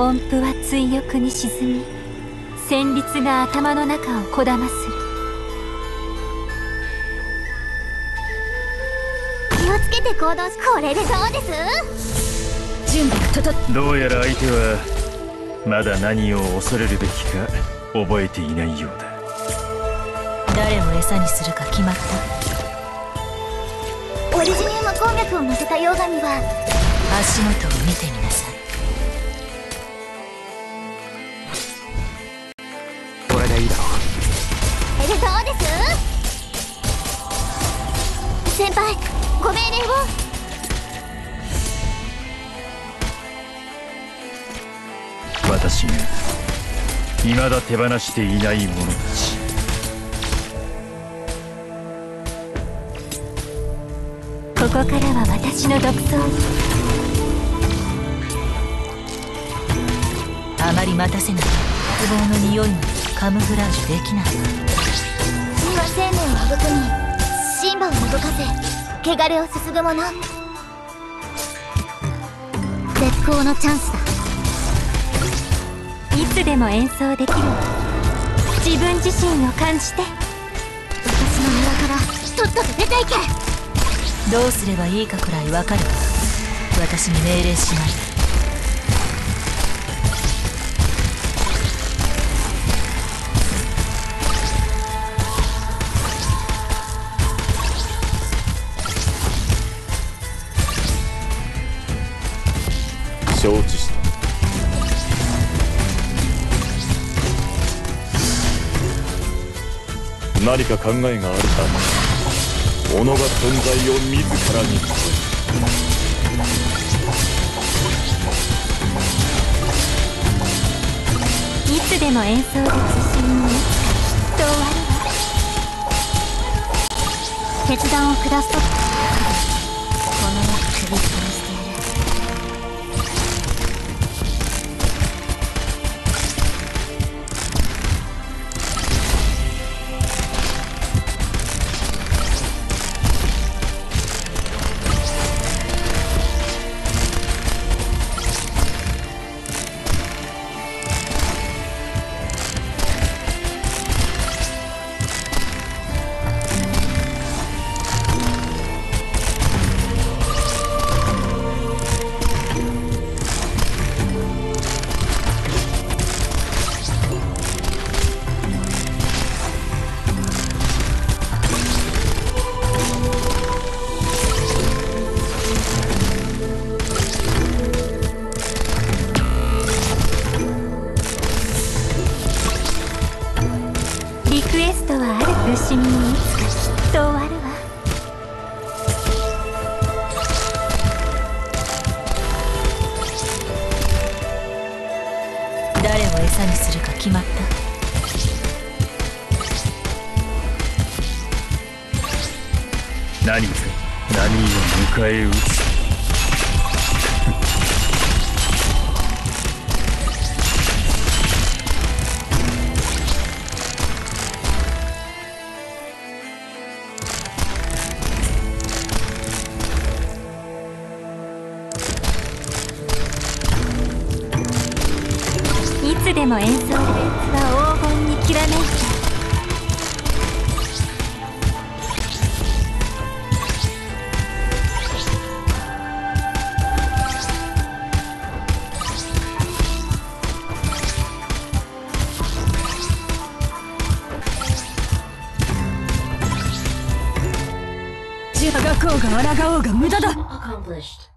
音符は追憶に沈み旋律が頭の中をこだまする。気をつけて行動しこれで。どうです。準備が整っどうやら相手はまだ何を恐れるべきか覚えていないようだ。誰を餌にするか決まった。オリジニウム鉱脈を乗せた溶岩には足元を見てみいいいだろう。これでどうです。先輩ご命令を。私が未だ手放していない者たち。ここからは私の独走。あまり待たせない。絶望の匂いもカムフラージュできない。今生命を育みシンバを動かせ汚れをすすぐ者絶好のチャンスだ。いつでも演奏できる。自分自身を感じて。私の庭からとっとと出ていけ。どうすればいいかくらいわかる。私に命令しない。承知した。何か考えがあるか己が存在を自らに。問いつでも演奏で自信にいつかきっと終わるわ決断を下すとストはある不死身にいつかきっと終わるわ。誰を餌にするか決まった。何か何を迎え撃つつでも演奏では黄金にきらめいてあがこうが抗が無駄だ Accomplished.